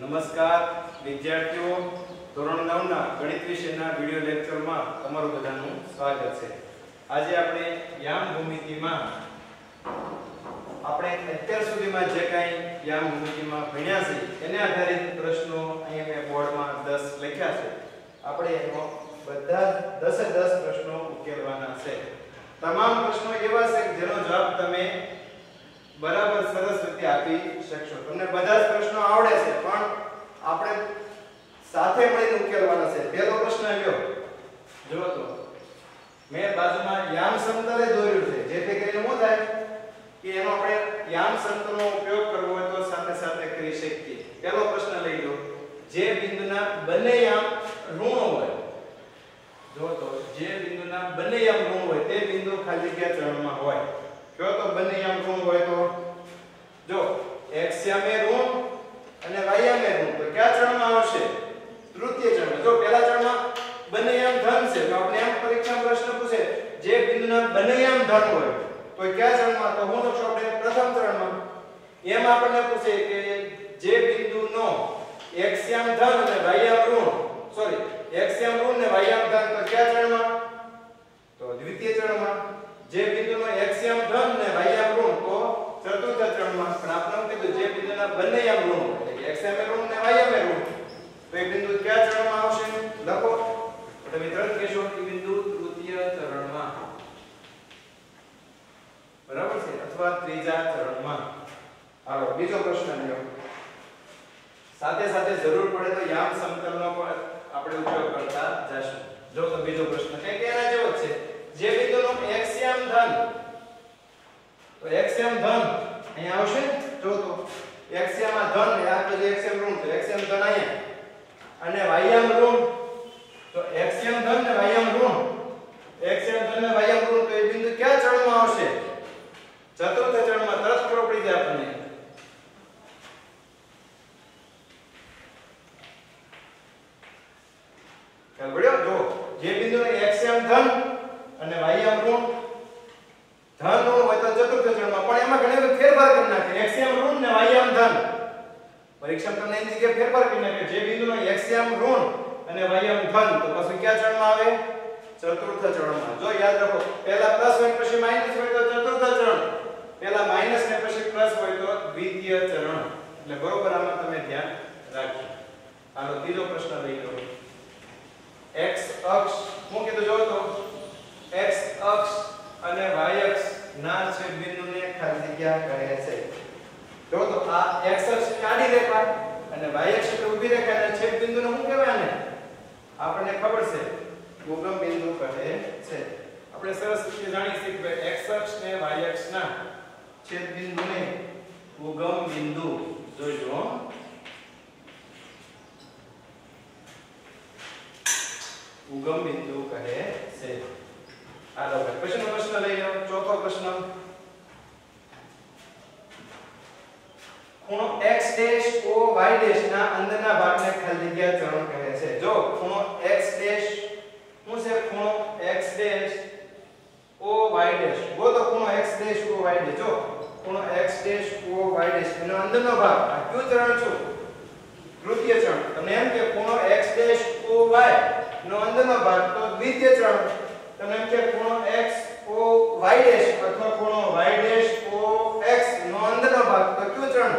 નમસ્કાર, વિદ્યાર્થીઓ. ધોરણ 9 ના ગણિત વિષયના વીડિયો લેક્ચરમાં તમારું બધાનું સ્વાગત છે. આજે આપણે યામ ભૂમિતિમાં આપણે અત્યાર સુધીમાં જે કાંઈ યામ ભૂમિતિમાં ભણ્યા છે, એને આધારિત પ્રશ્નો અહીંયા મેં બોર્ડમાં દસ લખ્યા છે. આપણે એનો બધા દસે દસ પ્રશ્નો ઉકેલવાના છે. તમામ પ્રશ્નો એવા છે જેનો જવાબ તમે બરાબર સરસ રીતે આપી શકશો. તમને બધા જ પ્રશ્નો આવડે છે પણ આપણે સાથે મળીને ઉકેલવાના છે. પહેલો પ્રશ્ન લ્યો જો તો. મેં બાજુમાં યામ સમતલે દોર્યું છે. જેથી કરીને શું થાય? કે એનો આપણે યામ સમતલનો ઉપયોગ કરવો હોય તો સાથે સાથે કરી શકીએ. પહેલો પ્રશ્ન લઈ લો. જે બિંદુના બંને યામ ઋણ હોય. જો તો. જે બિંદુના બંને યામ ઋણ હોય તે બિંદુ ખાલી જગ્યા ચરણમાં હોય. કયો તો બંને યામ ઋણ હોય તો? જો, x યામે ઋણ અને y યામે ઋણ તો કયા ચરણમાં આવશે? તૃતીય ચરણમાં. જો, પહેલા ચરણમાં બંને આમ ધન છે, તો આપણે એમ પરીક્ષામાં પ્રશ્ન પૂછે, જે બિંદુના બંને આમ ધન હોય, તો કયા ચરણમાં? તો હું લખશું આપણે પ્રથમ ચરણમાં. એમ આપણને પૂછે કે જે બિંદુનો x યામ ધન અને y યામ ઋણ સોરી x યામ ઋણ ને y આમ ધન, તો કયા ચરણમાં? તો દ્વિતીય ચરણમાં, જે બિંદુનો x યામ ધન અને y યામ ઋણ તો ચતુર્થ ચરણમાં પણ આપણે એમ કીધું બંને યામ ઋણો એટલે કે x યામે ઋણ ને y યામે ઋણ તો એ બિંદુ કયા ચરણમાં આવશે? લખો. તો તમે તરત કે બિંદુ તૃતીય ચરણમાં. બરાબર છે? અથવા ત્રીજા ચરણમાં. હાલો, બીજો પ્રશ્ન લ્યો. સાથે સાથે જરૂર પડે તો યામ સમતલનો પણ આપણે ઉપયોગ કરતા જશું. જો તો બીજો પ્રશ્ન કંઈક એના જેવો છે. જે બિંદુનો x યામ ધન, તો x યામ ધન અહીંયા આવશે જો તો x યામ આ ધન યાદ આ એક્સિયમ ઋણ તો એક્સિયમ ધન અહીંયા. અને વાયમ યામ ઋણ તો એક્સિયમ ધન ને વાયમ યામ ઋણ એક્સિયમ ધન ને વાયમ ઋણ તો એ બિંદુ કયા ચરણમાં આવશે? ચતુર્થ ચરણમાં તરત ખબર પડી જાય આપણને. જો, જે બિંદુ ને યામ ધન અને વાયમ યામ ઋણ ધન હોય તો ચતુર્થ ચરણમાં પણ એમાં ઘણી ફેરફાર કરી નાખે. X યામ ઋણ ને y યામ ધન પરીક્ષામાં તમને એની જગ્યાએ ફેરફાર કરી નાખે જે બિંદુનો x યામ ઋણ અને y યામ ધન તો પછી કયા ચરણમાં આવે? ચતુર્થ ચરણમાં. જો યાદ રાખો, પહેલા પ્લસ હોય પછી માઇનસ હોય તો ચતુર્થ ચરણ. પહેલા માઇનસ ને પછી પ્લસ હોય તો દ્વિતીય ચરણ. એટલે બરોબર આમાં તમે ધ્યાન રાખજો. હાલો, બીજો પ્રશ્ન લઈ લો. x અક્ષ, હું કીધું જો તો, x અક્ષ અને y અક્ષ ના છેદ બિંદુને ખાલી જગ્યા કહે છે. જો તો આ x અક્ષ આડી રેખા અને y અક્ષ એટલે ઊભી રેખા અને છેદ બિંદુને શું કહેવાય આને? આપણને ખબર છે ઉગમ બિંદુ કહે છે. આપણે સરસ રીતે જાણી છીએ કે x અક્ષ ને y અક્ષ ના છેદ બિંદુને ઉગમ બિંદુ જોઈજો ઉગમ બિંદુ કહે છે. આ લો પ્રશ્ન પ્રશ્ન લઈ લો. ચોથો પ્રશ્ન. ખૂણો x dash O y dash ના અંદરના ભાગને ખાલી જગ્યા ચરણ કહે છે. જો ખૂણો x ડેશ શું છે ખૂણો? x dash O y dash ગોતો ખૂણો x dash O y dash જો ખૂણો x dash O y dash એનો અંદરનો ભાગ, આ કયો ચરણ છે? તૃતીય ચરણ. તમને એમ કે ખૂણો x ડેશ ઓ y નો અંદરનો ભાગ તો દ્વિતીય ચરણ. તમને એમ કે ખૂણો x ઓ y ડેશ અથવા ખૂણો y ડેશ o x નો અંદરનો ભાગ તો કયું ચરણ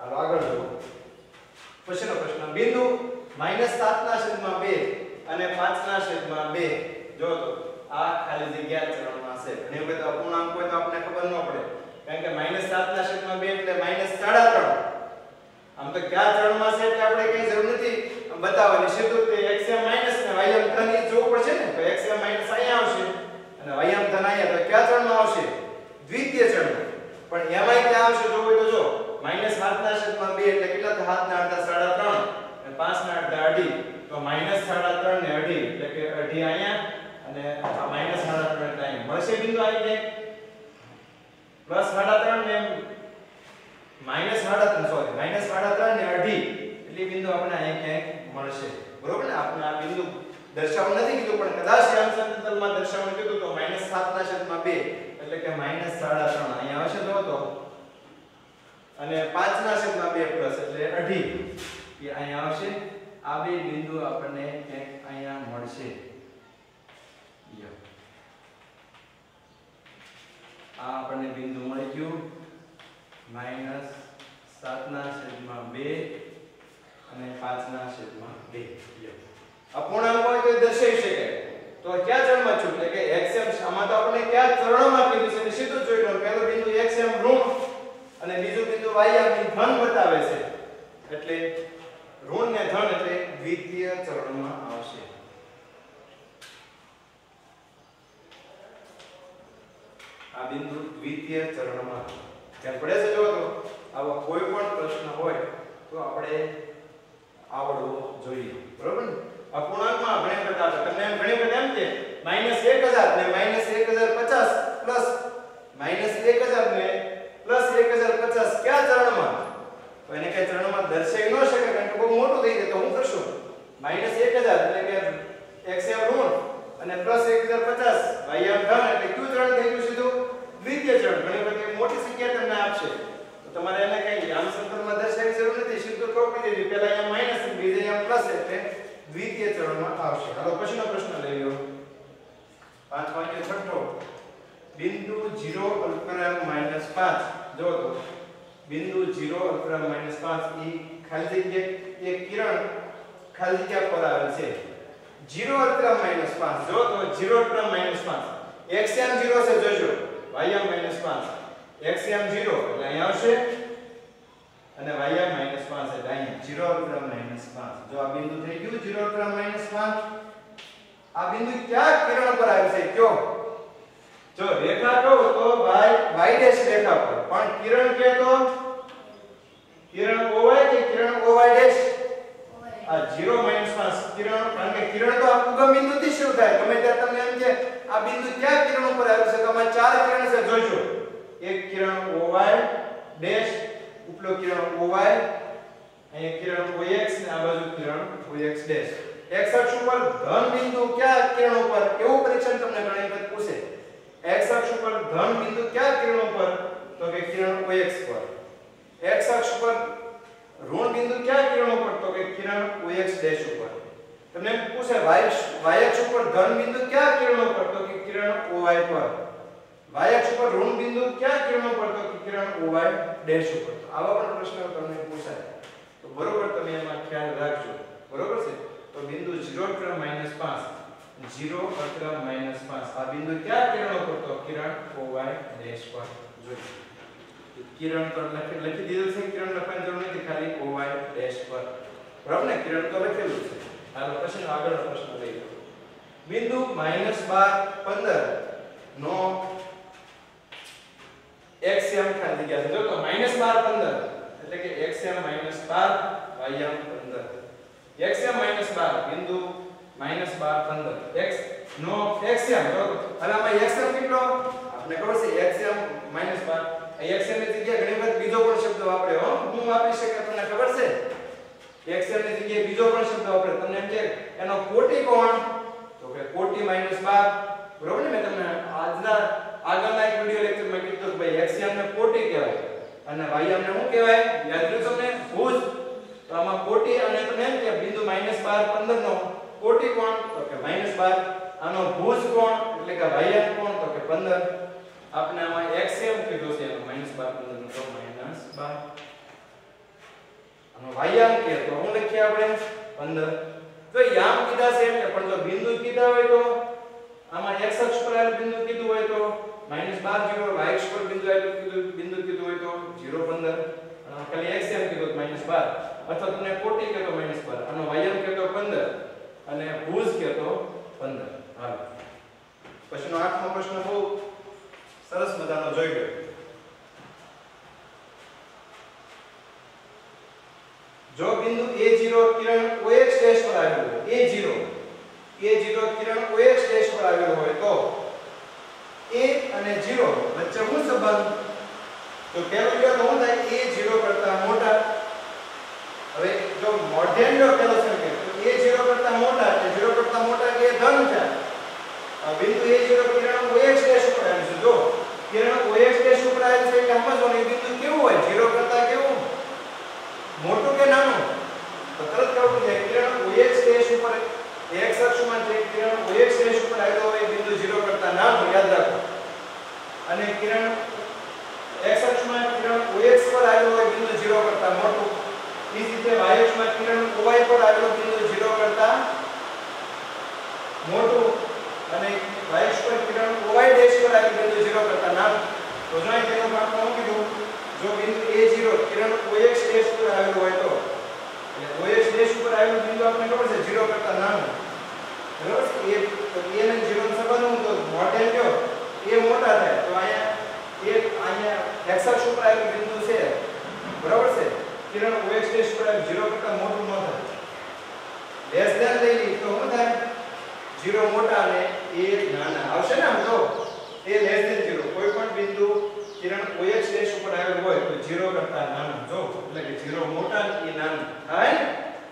હાલો આગળ જુઓ. પછીનો પ્રશ્ન. બિંદુ -7 ના છેદમાં 2 અને 5 ના છેદમાં 2 જો તો આ ખાલી જગ્યા ચરણમાં છે ઘણી વખત અપૂર્ણાંક હોય તો આપણને ખબર ન પડે. કારણ કે -7 ના છેદમાં 2 એટલે -3.5 આમ તો કયા ચરણમાં છે એટલે આપણે કઈ જરૂર નથી. બતાવવાની. સીધું તે xm માઇનસ ને ym ધન એ જોવું પડશે ને? તો xm માઇનસ અહીંયા આવશે. અને ym ધન અહીંયા. તો કયા ચરણમાં આવશે? દ્વિતીય ચરણમાં પણ એમાંય ક્યાં આવશે? જોવું હોય તો જો. માઇનસ 7 ના છેદમાં 2 એટલે કેટલા થાય 7 ના અડધા 3.5 અને 5 ના અડધા અઢી. તો માઇનસ 3.5 ને અઢી એટલે કે અઢી અહીંયા અને આ માઇનસ 3.5 એટલે અહીં મળશે બિંદુ આવી જાય પ્લસ 3.5 ને માઇનસ 3.5 સોરી માઇનસ 3.5 ને અઢી એટલે બિંદુ આપણે અહીં ક્યાંક મળશે. બરોબર ને? આપણે આ બિંદુ દર્શાવવું નથી કીધું, પણ કદાચ રામસંતલમાં દર્શાવવાનું કીધું તો -7 ના છેદમાં 2 એટલે કે -3.5 અહીંયા આવશે તો? અને પાંચ ના છેદમાં 2 પ્લસ એટલે અઢી. એ અહીંયા આવશે. આ બે બિંદુ આપણને ક્યાંક અહીંયા મળશે. આ આપણને બિંદુ મળી ગયું. માઇનસ સાતના છેદમાં બે અને પાંચના છેદમાં બે. યો. અપૂર્ણાંક હોય તો દર્શાવી શકાય. તો ક્યાં ચરણમાં છૂટે કે xm આમાં તો આપણે ક્યાં ચરણમાં કીધું છે સીધું જોઈ લો પહેલો બિંદુ xm ઋણ અને y આપણી ધન બતાવે છે, એટલે ઋણ ને ધન એટલે દ્વિતીય ચરણમાં આવશે. આ બિંદુ દ્વિતીય ચરણમાં. ધ્યાન પડે છે જો તો? આવો કોઈ પણ પ્રશ્ન હોય તો આપણે આવડવો જોઈએ. બરોબર ને? અપૂર્ણાંકમાં આપણે વખત તમને ઘણી બધા એમ કે માઇનસ 1000 ને માઇનસ 1050 પ્લસ માઇનસ 1000 ને પ્લસ 1050 કયા ચરણમાં તો એને કઈ ચરણમાં દર્શાવી ન શકે કારણ કે બહુ મોટું થઈ જાય તો હું કરશું? માઇનસ 1000 એટલે કે એક્સ એમ ઋણ અને પ્લસ એક હજાર પચાસ વાય એમ ધન એટલે કયું ચરણ થઈ ગયું સીધું? દ્વિતીય ચરણ. ઘણી વખત મોટી સંખ્યા તમને આપશે. તમારે એને કઈ આમ સંકલનમાં દર્શાવી જરૂર નથી. સીધું ચોપડી દેવી પહેલા અહીંયા માઇનસ બીજે અહીંયા પ્લસ એટલે દ્વિતીય ચરણમાં આવશે. હાલો, પછીનો પ્રશ્ન લઈ લો પાંચ પાંચ છઠ્ઠો. બિંદુ 0 અલ્પવિરામ માઇનસ 5 જો તો. બિંદુ 0 અલ્પવિરામ માઇનસ 5 ઈ ખાલી જગ્યા એક કિરણ ખાલી જગ્યા પર આવે છે. 0 અલ્પવિરામ માઇનસ 5 જો તો 0 અલ્પવિરામ માઇનસ 5 x એમ 0 છે, જોજો. y એમ 5 x એમ 0 એટલે અહીં આવશે. અને y એમ માઇનસ 5 એટલે અહીં 0 અલ્પવિરામ માઇનસ 5 જો આ બિંદુ થઈ ગયું 0 અલ્પવિરામ માઇનસ 5 આ બિંદુ ક્યાં કિરણ પર આવે છે, કયો? જો રેખા y ડેશ રેખા પર પણ કિરણ કે તો, કિરણ OY કે કિરણ OY ડેશ આ 0 5 કિરણ, કારણ કે કિરણ તો આ ઉગમ બિંદુથી શરૂ થાય. તમે ત્યાં તમને એમ કે આ બિંદુ ક્યાં કિરણ ઉપર આવ્યું છે, તો આમાં ચાર કિરણ છે, જોજો. એક કિરણ OY ડેશ ઉપલો કિરણ OY અહીંયા કિરણ OX ને આ બાજુ કિરણ OX ડેશ x અક્ષ ઉપર ધન બિંદુ ક્યાં કિરણ ઉપર એવું પરીક્ષણ તમને ઘણી x અક્ષ ઉપર ધન બિંદુ ક્યાં કિરણ ઉપર તો કે કિરણ OX પર. X અક્ષ પર ઋણ બિંદુ ક્યાં કિરણ ઉપર તો કે કિરણ OX ડેશ ઉપર. તમને પૂછે, y y અક્ષ ઉપર ધન બિંદુ ક્યાં કિરણ ઉપર તો કે કિરણ OY પર. Y અક્ષ ઉપર ઋણ બિંદુ ક્યાં કિરણ ઉપર તો કે કિરણ OY ડેશ ઉપર. આવા પણ પ્રશ્ન તમને પૂછાય. તો બરોબર તમે એમાં ખ્યાલ રાખજો. બરોબર છે? તો બિંદુ 0 ક્રમ -5 0 અક્રમ -5 આ બિંદુ ક્યાં કિરણ ઉપર તો કિરણ OY ડેશ પર જોઈએ કિરણ પર લખી લખી દીધું છે કિરણ લખવાની જરૂર નથી ખાલી OY ડેશ પર બરાબર ને કિરણ તો લખેલું છે હાલો પછી આગળનો પ્રશ્ન લઈ લો બિંદુ -12 15 નો xm ખાલી જગ્યા છે જો તો -12 15 એટલે કે xm -12 ym 15 xm -12 બિંદુ -12 15 x નો xm જો હવે આમાં એક્સએમ કેટલો? આપણે ખબર છે xm -12 આ xm ની જગ્યાએ ઘણી વખત બીજો પણ શબ્દ વાપરે હો. હું વાપરી શકે તમને ખબર છે? Xm ની જગ્યાએ બીજો પણ શબ્દ વાપરે. તમને એમ કે એનો કોટી કોણ? તો કે કોટી -12 બરોબર ને મેં તમને આજના, આગળના એક વિડિયો લેક્ચરમાં કીધું કે ભાઈ xm ને કોટી કહેવાય. અને ym ને શું કહેવાય? યાદ રહ્યું તમને? ભુજ. તો આમાં કોટી અને તમને એમ કે બિંદુ -12 15 નો કોટી કોણ? તો કે -12 આનો ભુજ કોણ? એટલે કે ym કોણ? તો કે 15 આપણે આમાં xm કીધું છે, એનો -12 15 નો તો -12 આનો ym કે, તો હું લખીએ આપણે? 15 તો યામ કીધા છે એટલે પણ જો બિંદુ કીધા હોય તો, આમાં x અક્ષ પર આવેલું બિંદુ કીધું હોય તો -12 0 y અક્ષ પર બિંદુ આવેલું કીધું બિંદુ કીધું હોય તો 0 15 અને ખાલી x એમ કીધું તો -12 અથવા તમને કોટી કે તો -12 આનો y એમ કહેતો 15 અને ભુજ કહેતો 15 હાલ. પછીનો આઠમો પ્રશ્ન બહુ સરસ મજાનો જોઈ ગયો. જો બિંદુ a0 કિરણ OX ડેશ પર આવેલું હોય, a0 a0 કિરણ OX ડેશ પર આવેલું હોય તો a અને 0 વચ્ચે શું સંબંધ? તો પહેલો લ્યો તો શું થાય? A 0 કરતા મોટા. હવે જો મોઢેન લો પેલો સંકેત તો 0 કરતા મોટા એટલે 0 કરતા મોટા કે ધન છે. બિંદુ a 0 કિરણ OX ડેશ ઉપર આવ્યું છે. જો કિરણ OX ડેશ ઉપર આવ્યું છે એટલે સમજવાનું એ બિંદુ કેવું હોય? 0 કરતા કેવું? મોટું કે નાનું? તો તરત કહું કે કિરણ OX ડેશ ઉપર x અક્ષમાં જે કિરણ OX ડેશ ઉપર આવ્યો હોય, એ બિંદુ 0 કરતા નાનું, યાદ રાખો. અને કિરણ x અક્ષમાં કિરણ OX પર આવેલો હોય, બિંદુ 0 કરતા મોટું. એ રીતે y અક્ષમાં કિરણ OY પર આવેલો બિંદુ 0 કરતા મોટું અને y અક્ષ પર કિરણ OY ડેશ પર આવેલું બિંદુ 0 કરતા નાનું તો જો અહીં તેનો ભાગ શું કીધું જો બિંદુ A0 કિરણ OX ડેશ પર આવેલું હોય તો એટલે OX ડેશ ઉપર આવેલું બિંદુ આપણે ખબર છે 0 કરતા નાનું બરાબર છે એ તો a અને 0 નો સંબંધ હું તો મોટે કયો એ મોટા થાય. તો અહીંયા એક અહીંયા ઉપર આવેલું બિંદુ છે. બરાબર છે? કિરણ OX ડેશ પર આવેલું 0 કરતા મોટું ન થાય. લેસ ધેન લઈ તો શું થાય? 0 મોટા અને એ નાના. આવશે ને આમ તો? એ લેસ ધેન 0 કોઈ પણ બિંદુ કિરણ OX ડેશ ઉપર આવેલું હોય તો 0 કરતા નાનું. જો, એટલે કે 0 મોટા અને a નાનું. થાય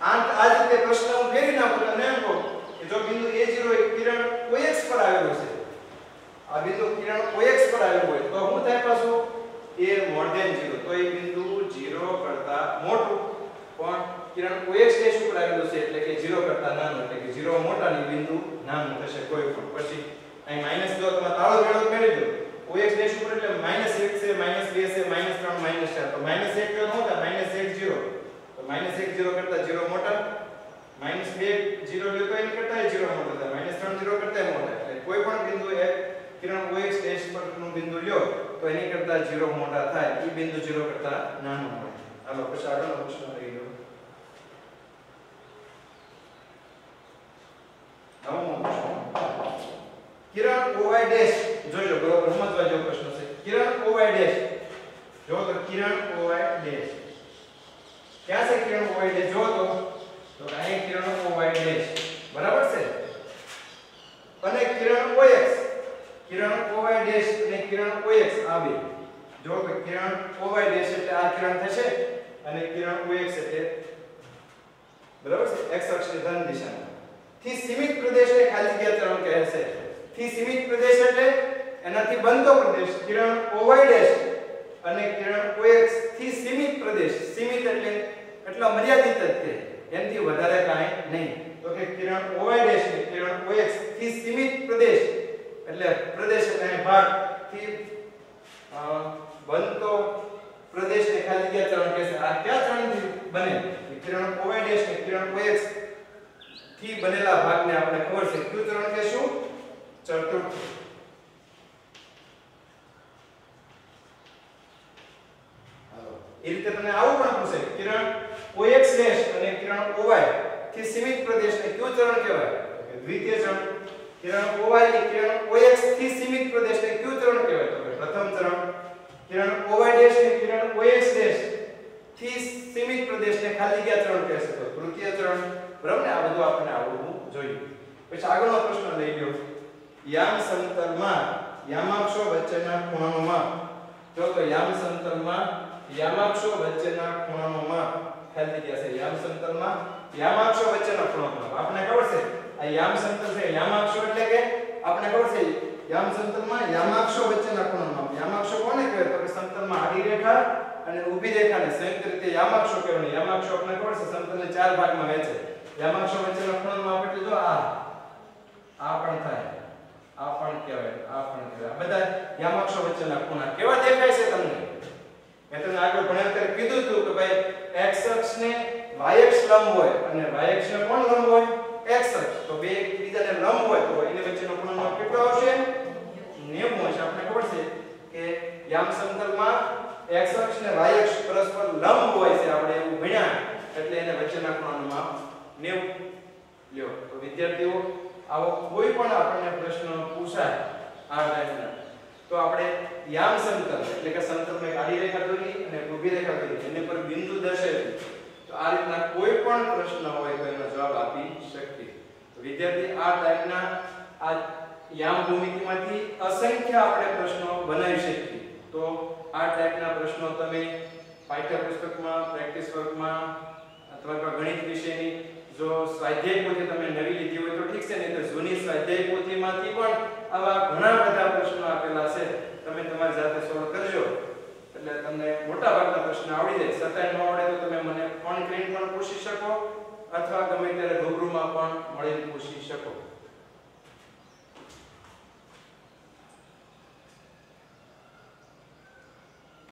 આમ આ રીતે પ્રશ્ન હું ફેરી નાખું તમને એમ કહું કે જો બિંદુ a0 એક કિરણ OX પર આવેલું છે. આ બિંદુ કિરણ OX પર આવેલું હોય. તો શું થાય પાછું a મોર ધેન 0 તો એ બિંદુ 0 કરતા મોટું. પણ કિરણ OX ડેશ ઉપર આવેલું છે એટલે કે 0 કરતા નાનું, એટલે કે 0 મોટાની બિંદુ નાનું થશે કોઈ પણ. પછી અહીં માઇનસ તમે તાળો ભેળો મેળવી દો OX ડેશ ઉપર એટલે માઇનસ 1 છે માઇનસ 2 છે માઇનસ 3 માઇનસ 4 તો માઇનસ 1 તો થાય માઇનસ 1 0 તો માઇનસ 1 0 કરતા 0 મોટા. માઇનસ 2 0 લ્યો તો એની કરતા 0 મોટો થાય. માઇનસ 3 0 કરતા મોટા. એટલે કોઈ પણ બિંદુ એક કિરણ OX ડેશ પરનું બિંદુ લ્યો, તો એની કરતા 0 મોટા થાય. એ બિંદુ 0 કરતા નાનું હોય. હાલો, પછી પ્રશ્ન લઈ લો. નવમો કિરણ OY ડેશ. જોજો બરોબર, સમજવા જેવો પ્રશ્ન છે. કિરણ OY ડેશ. જો તો કિરણ OY ડેશ. ક્યાં છે કિરણ OY ડેશ? જો તો તો આ કિરણ OY ડેશ બરાબર છે અને કિરણ OX કિરણ OY ડેશ અને કિરણ OX આ બે જો કે કિરણ OY ડેશ એટલે આ કિરણ થશે અને કિરણ OX એટલે બરાબર છે? X અક્ષની ધન દિશામાં થી સીમિત પ્રદેશને ખાલી જગ્યા તરફ કહે છે થી સીમિત પ્રદેશ એટલે એનાથી બનતો પ્રદેશ. કિરણ OY ડેશ અને કિરણ OX થી સીમિત પ્રદેશ. સીમિત એટલે એટલા મર્યાદિત જ છે એનાથી વધારે કાંઈ નહીં. તો કે કિરણ OY ડેશ કિરણ OX થી સીમિત પ્રદેશ. એટલે પ્રદેશ એટલે ભાગ. થી બનતો પ્રદેશને ખાલી જગ્યા ચરણ કહેશે આ ક્યાં ત્રણથી બને. વિકિરણ OY ડેશ ને કિરણ OX થી બનેલા ભાગને આપણે ખબર છે. કયું ચરણ કહેશું ચતુર્થ એ રીતે તમને આવું પણ પૂછે. કિરણ ઓએક્સ ડેશ અને કિરણ ઓવાયથી સીમિત પ્રદેશને કયું ચરણ કહેવાય? દ્વિતીય ચરણ. કિરણ OY એ કિરણ OX થી સીમિત પ્રદેશને કયું ચરણ કહેવાય તો કે પ્રથમ ચરણ કિરણ OY ડેશ અને કિરણ OX ડેશથી સીમિત પ્રદેશને ખાલી ગયા ચરણ કહેશે તો તૃતીય ચરણ બરાબર ને? આ બધું આપણે આવડવું જોઈએ પછી આગળનો પ્રશ્ન લઈ લ્યો. યામ સમતલમાં યામાક્ષો વચ્ચેના ખૂણામાં જો તો યામ સમતલમાં યામાક્ષો વચ્ચેના ખૂણાનું ખાલી ગયા છે. યામ સમતલમાં યામાક્ષો વચ્ચેના ખૂણાનું માપ આપણે ખબર છે? આ યામ સમતલ છે. યામાક્ષો એટલે કે આપણે ખબર છે, યામ સમતલમાં યામાક્ષો વચ્ચેના ખૂણાનું માપ યામાક્ષો કોને કહેવાય? તો કે સમતલમાં આડી રેખા અને ઊભી રેખાને સંયુક્ત રીતે યામાક્ષો કહેવાય. યામાક્ષો આપણે ખબર છે સમતલને ચાર ભાગમાં વહેંચે. યામાક્ષો વચ્ચેના ખૂણાનું માપ એટલે જો આ. આ પણ થાય. આ પણ કહેવાય. આ પણ કહેવાય. બધા યામાક્ષો વચ્ચેના ખૂણા કેવા દેખાય છે તમને? મેં તમને આગળ ભણ્યા ત્યારે કીધું હતું કે ભાઈ, x અક્ષને y અક્ષ લંબ હોય અને y અક્ષને કોણ લંબ હોય? X તો બે એકબીજાને લંબ હોય, તો એની વચ્ચેનો ખૂણાનો કેટલો આવશે? 90 હશે આપણે ખબર છે કે યામ સમતલમાં x અક્ષ ને y અક્ષ પરસ્પર લંબ હોય છે, આપણે એવું ભણ્યા. એટલે એને વચ્ચેના ખૂણાનું માપ 90 લ્યો, તો વિદ્યાર્થીઓ, આવો કોઈ પણ આપણને પ્રશ્ન પૂછાય, આ ટાઈપના. તો આપણે યામ સમતલ, એટલે કે સમતલમાં આડી રેખા દોરી અને ઊભી રેખા દોરી એની પર બિંદુ દર્શાવી તો આ રીતના કોઈ પણ પ્રશ્ન હોય તો એનો જવાબ આપી શકીએ. તો વિદ્યાર્થી, આ ટાઈપના આ યામ ભૂમિતિમાંથી અસંખ્ય આપણે પ્રશ્નો બનાવી શકીએ. તો આ ટાઈપના પ્રશ્નો તમે પાઠ્યપુસ્તકમાં પ્રેક્ટિસ વર્કમાં અથવા ગણિત વિશેની જો સ્વાધ્યાય પોથી તમે નવી લીધી હોય તો ઠીક છે, નહીં તો જૂની સ્વાધ્યાય પોથીમાંથી પણ આવા ઘણા બધા પ્રશ્નો આપેલા છે. તમે તમારી જાતે સોલ્વ કરજો. એટલે તમને મોટા ભાગના પ્રશ્ન આવડી જાય. છતાંય ન આવડે તો તમે મને ફોન કરીને પણ પૂછી શકો, અથવા ગમે ત્યારે રૂબરૂમાં પણ મળીને પૂછી શકો.